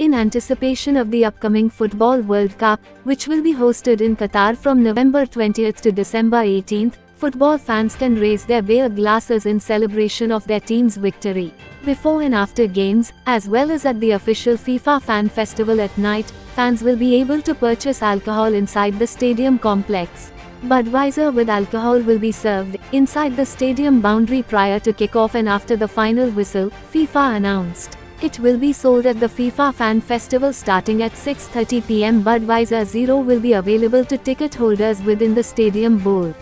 In anticipation of the upcoming Football World Cup, which will be hosted in Qatar from November 20th to December 18th, football fans can raise their beer glasses in celebration of their team's victory. Before and after games, as well as at the official FIFA Fan Festival at night, fans will be able to purchase alcohol inside the stadium complex. Budweiser with alcohol will be served inside the stadium boundary prior to kickoff and after the final whistle, FIFA announced. It will be sold at the FIFA Fan Festival starting at 6.30 pm Budweiser Zero will be available to ticket holders within the Stadium Bowl.